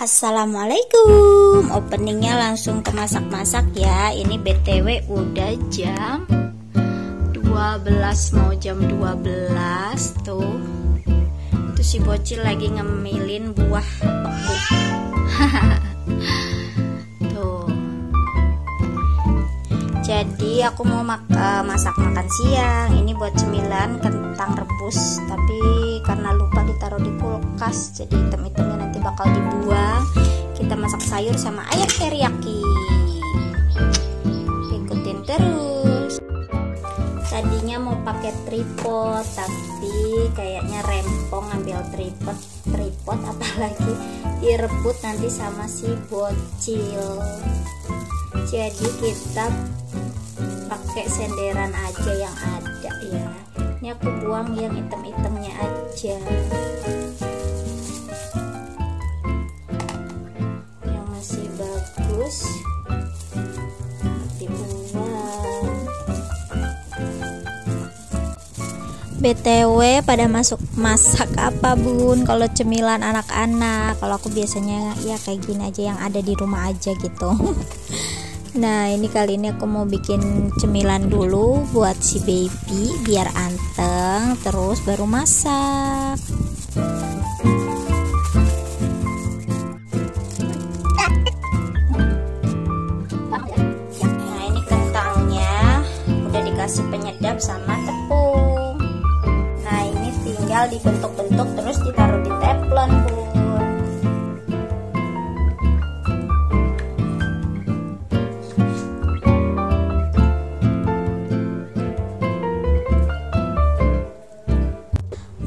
Assalamualaikum. Openingnya langsung ke masak-masak ya. Ini BTW udah jam 12 mau jam 12 Tuh. Itu si bocil lagi ngemilin buah Tuh. Jadi aku mau mak uh, masak makan siang. Ini buat cemilan kentang rebus Tapi karena lupa kulkas Jadi hitam-hitamnya nanti bakal dibuang. Kita masak sayur sama ayam teriyaki. Ikutin terus. Tadinya mau pakai tripod tapi kayaknya rempong ambil tripod tripod apalagi direbut nanti sama si bocil. Jadi kita pakai senderan aja yang ada ya. Ini aku buang yang item-itemnya aja dibuang BTW pada masuk masak apa bun? Kalau cemilan anak-anak. Kalau aku biasanya ya kayak gini aja yang ada di rumah aja gitu. Nah ini kali ini aku mau bikin cemilan dulu buat si baby biar anteng terus baru masak tinggal dibentuk-bentuk terus ditaruh di teflon bun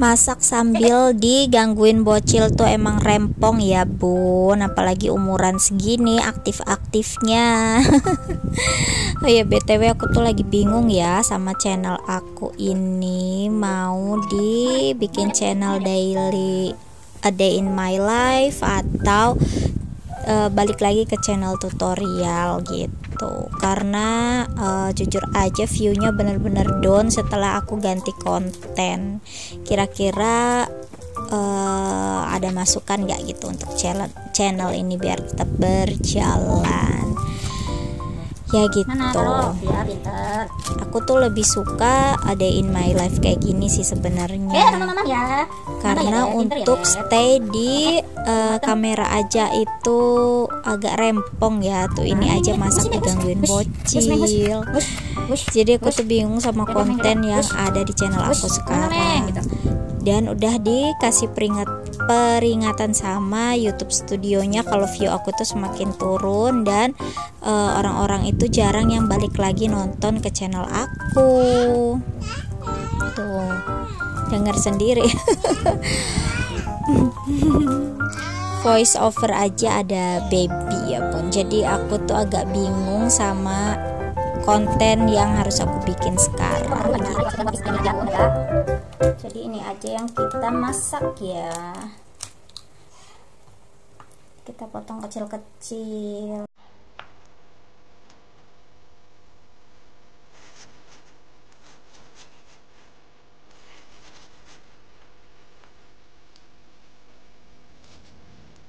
masak sambil digangguin bocil tuh emang rempong ya bun. Apalagi umuran segini aktif-aktifnya. Oh ya btw aku tuh lagi bingung ya sama channel aku ini. Mau dibikin channel daily a day in my life atau uh, balik lagi ke channel tutorial gitu. Karena uh, jujur aja viewnya bener-bener down setelah aku ganti konten. Kira-kira uh, ada masukan nggak gitu untuk channel channel ini biar tetap berjalan ya gitu ya, aku tuh lebih suka ada in my life kayak gini sih sebenarnya ya, ya. karena ya, untuk ya. stay di uh, kamera aja itu agak rempong ya tuh ini nah, aja masak digangguin bocil jadi aku tuh bingung sama konten yang ada di channel aku sekarang gitu dan udah dikasih peringat peringatan sama YouTube studionya kalau view aku tuh semakin turun dan eh, orang-orang uh, itu jarang yang balik lagi nonton ke channel aku. Tuh dengar sendiri. Voice over aja ada baby ya pun. Jadi aku tuh agak bingung sama konten yang harus aku bikin sekarang. Jadi ini aja yang kita masak ya. Kita potong kecil-kecil.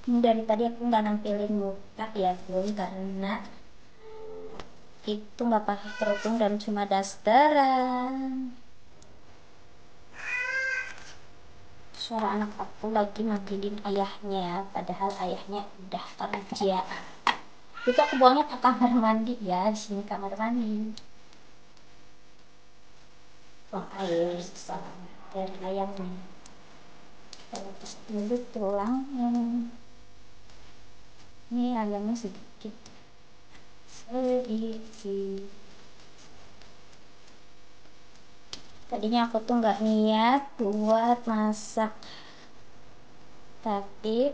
Dari tadi aku nggak nampilin muka ya bun karena itu nggak pakai kerudung dan cuma dasteran. Suara anak aku lagi manggilin ayahnya padahal ayahnya udah kerja. Itu aku buangnya ke kamar mandi ya di sini kamar mandi. Buang air dari ayamnya terus dulu tulang ini ayamnya sedikit sedikit tadinya aku tuh nggak niat buat masak. Tapi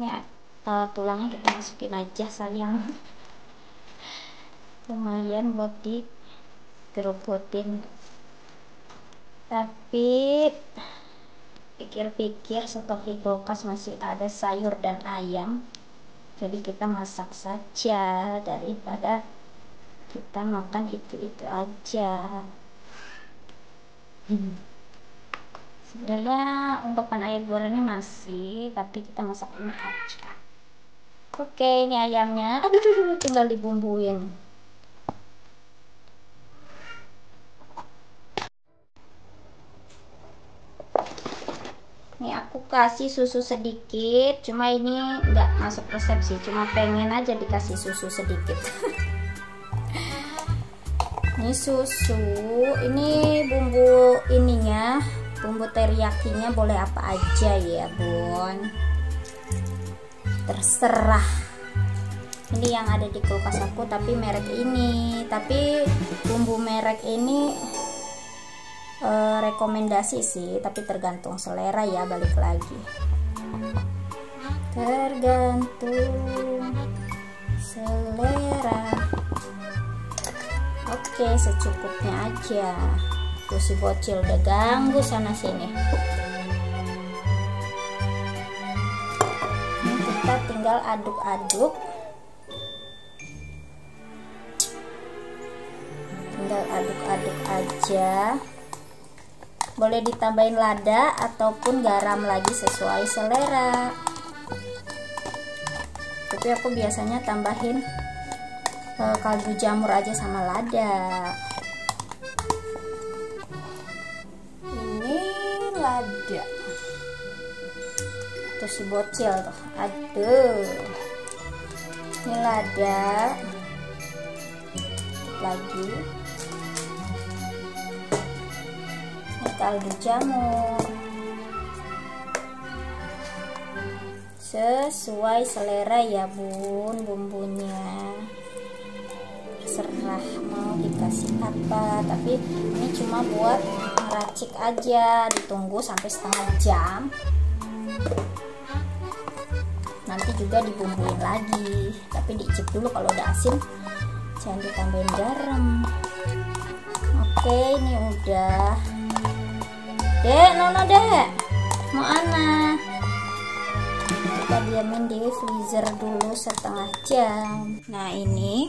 ya kalau tulangnya kita masukin aja sayang. Lumayan buat di keruputin tapi pikir-pikir stok di kulkas masih ada sayur dan ayam jadi kita masak saja daripada kita makan itu-itu aja. Hmm. sebenarnya untuk pan ayam gorengnya masih tapi kita masak ini aja. Oke ini ayamnya. Tinggal dibumbuin ini aku kasih susu sedikit cuma ini nggak masuk resep sih cuma pengen aja dikasih susu sedikit. Ini susu ini bumbu ininya bumbu teriyakinya boleh apa aja ya bun. Terserah. Ini yang ada di kulkas aku tapi merek ini. Tapi bumbu merek ini uh, rekomendasi sih tapi tergantung selera ya balik lagi. Tergantung selera. Oke secukupnya aja. Tuh si bocil udah ganggu sana sini. Ini kita tinggal aduk-aduk. Tinggal aduk-aduk aja boleh ditambahin lada ataupun garam lagi sesuai selera. Tapi aku biasanya tambahin uh, kaldu jamur aja sama lada. Ini lada. Terus si bocil tuh aduh. Ini lada. Lagi kaldu jamur sesuai selera ya bun bumbunya. Terserah mau dikasih apa tapi ini cuma buat meracik aja ditunggu sampai setengah jam. Nanti juga dibumbuin lagi tapi dicip dulu kalau udah asin jangan ditambahin garam. Oke ini udah Dek, Nono dek. Mau ana? Kita diamin di freezer dulu setengah jam. Nah ini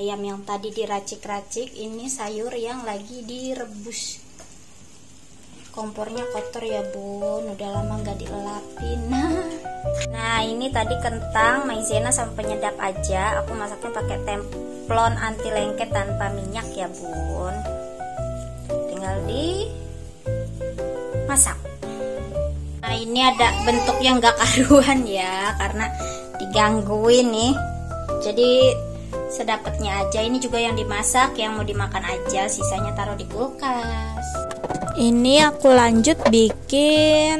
ayam yang tadi diracik-racik, ini sayur yang lagi direbus. Kompornya kotor ya bun, udah lama nggak dielapin. nah ini tadi kentang, maizena sama penyedap aja. Aku masaknya pakai templon anti lengket tanpa minyak ya bun. Tinggal di masak. Nah ini ada bentuk yang gak karuan ya karena digangguin nih jadi sedapatnya aja. Ini juga yang dimasak yang mau dimakan aja. Sisanya taruh di kulkas. Ini aku lanjut bikin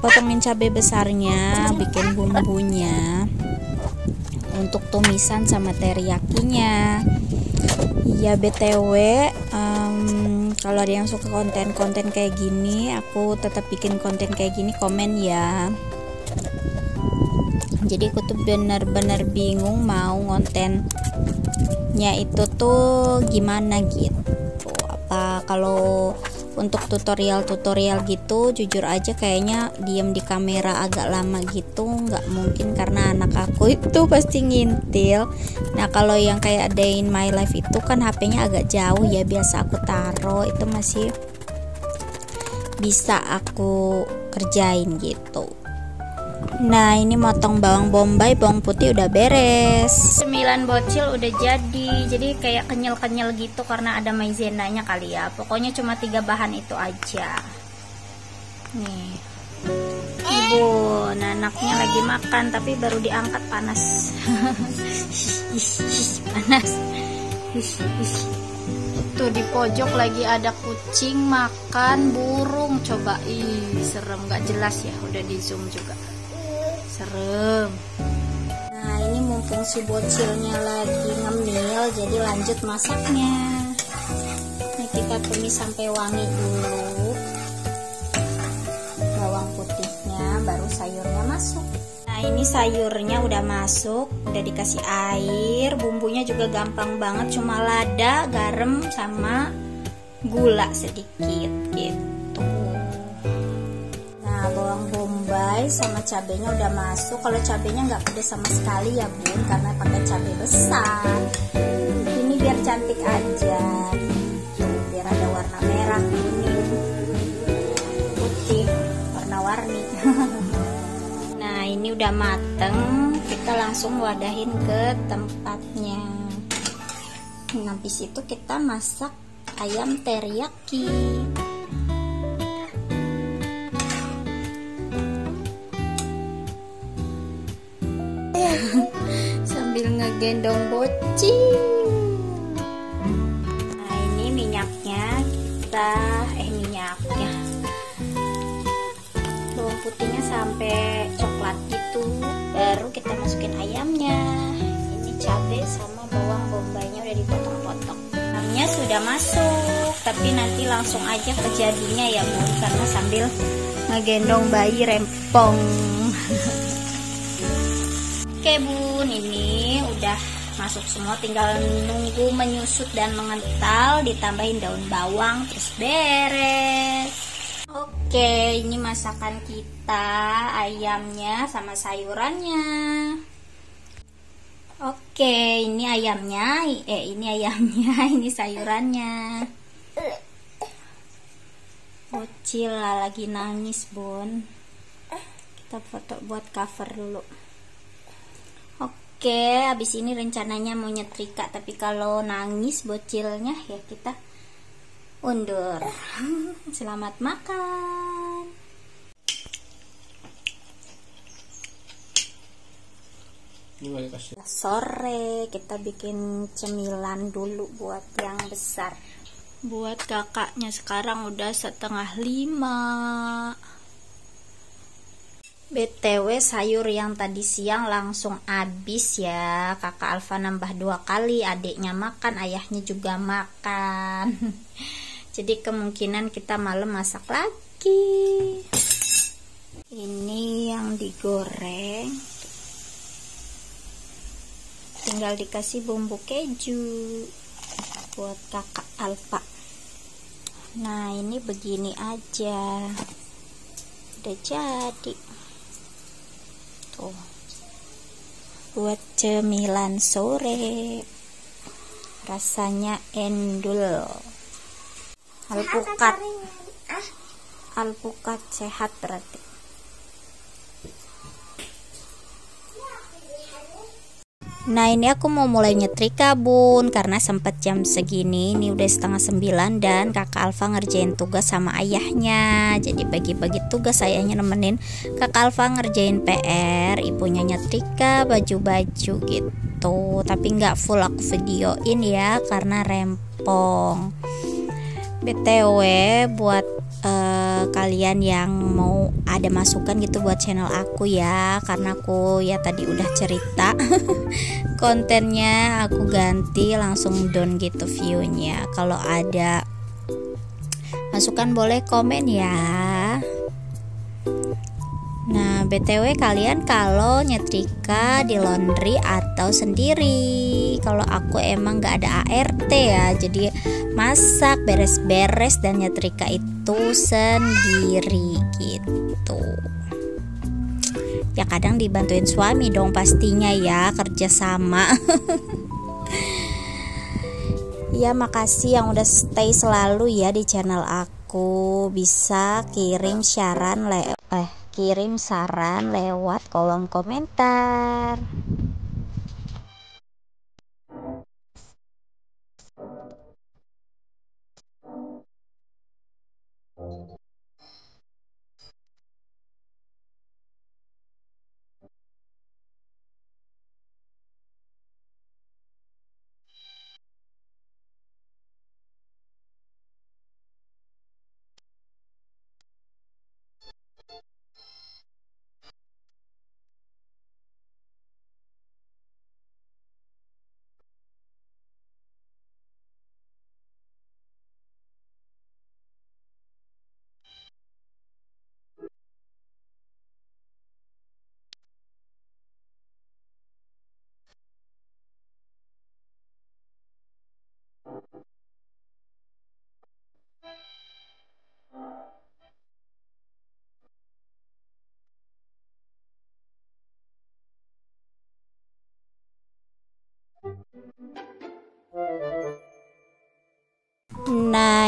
potongin cabai besarnya bikin bumbunya untuk tumisan sama teriyakinya. Ya btw um, kalau ada yang suka konten-konten kayak gini aku tetap bikin konten kayak gini komen ya. Jadi aku tuh bener-bener bingung mau kontennya itu tuh gimana gitu. Apa kalau untuk tutorial-tutorial gitu jujur aja kayaknya diem di kamera agak lama gitu nggak mungkin karena anak aku itu pasti ngintil. Nah kalau yang kayak day in my life itu kan HP-nya agak jauh ya biasa aku taruh itu masih bisa aku kerjain gitu Nah ini motong bawang bombay, bawang putih udah beres. 9 bocil udah jadi Jadi kayak kenyal-kenyal gitu karena ada maizenanya kali ya. Pokoknya cuma tiga bahan itu aja. Nih. Ibu, anaknya lagi makan tapi baru diangkat panas. Panas. Tuh di pojok lagi ada kucing makan burung. Coba, ih serem. Gak jelas ya Udah di zoom juga serem. Nah ini mumpung si bocilnya lagi ngemil jadi lanjut masaknya. Ini kita tumis sampai wangi dulu. Bawang putihnya baru sayurnya masuk. Nah ini sayurnya udah masuk udah dikasih air. Bumbunya juga gampang banget cuma lada garam sama gula sedikit gitu bombay sama cabenya udah masuk. Kalau cabenya nggak pedes sama sekali ya bun karena pakai cabai besar. Ini biar cantik aja gitu. Biar ada warna merah kuning putih warna-warni. Nah ini udah udah mateng. Kita langsung wadahin ke tempatnya. Nah habis itu kita masak ayam teriyaki ngegendong bocil. Nah ini minyaknya kita eh minyaknya. Bawang putihnya sampai coklat gitu baru kita masukin ayamnya. Ini cabai sama bawang bombaynya udah dipotong-potong. Ayamnya sudah masuk tapi nanti langsung aja kejadinya ya bun karena sambil ngegendong bayi rempong. Oke bun, ini udah masuk semua tinggal nunggu menyusut dan mengental ditambahin daun bawang terus beres. Oke, ini masakan kita ayamnya sama sayurannya. Oke, ini ayamnya, eh ini ayamnya, ini sayurannya. Bocil lagi nangis, Bun. Kita foto buat cover dulu. Oke, habis ini rencananya mau nyetrika, tapi kalau nangis bocilnya ya kita undur. Selamat makan. Sore kita bikin cemilan dulu buat yang besar. Buat kakaknya sekarang udah setengah lima. BTW sayur yang tadi siang langsung habis ya. Kakak Alfa nambah dua kali Adiknya makan, ayahnya juga makan. Jadi kemungkinan kita malam masak lagi. Ini yang digoreng. Tinggal dikasih bumbu keju Buat kakak Alfa. Nah ini begini aja. Udah jadi tuh buat cemilan sore. Rasanya endul. Alpukat. Alpukat sehat berarti Nah ini aku mau mulai nyetrika bun. Karena sempat jam segini Ini udah setengah sembilan Dan kakak Alfa ngerjain tugas sama ayahnya. Jadi bagi-bagi tugas ayahnya nemenin Kakak Alfa ngerjain PR Ibunya nyetrika baju-baju gitu. Tapi nggak full aku videoin ya Karena rempong. BTW buat uh, kalian yang mau ada masukan gitu buat channel aku ya. Karena aku ya tadi udah cerita kontennya aku ganti langsung down gitu viewnya. Kalau ada masukan boleh komen ya Nah, BTW kalian kalau nyetrika di laundry atau sendiri. Kalau aku emang gak ada ART ya, jadi masak, beres-beres dan nyetrika itu sendiri gitu. Ya kadang dibantuin suami dong pastinya ya, kerja sama. ya makasih yang udah stay selalu ya di channel aku. Bisa kirim saran le eh kirim saran lewat kolom komentar.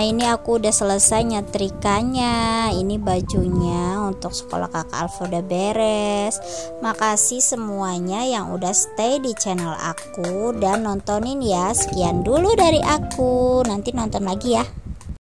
Ini aku udah selesai nyetrikanya. Ini bajunya untuk sekolah kakak Alfa udah beres. Makasih semuanya yang udah stay di channel aku dan nontonin ya. Sekian dulu dari aku. Nanti nonton lagi ya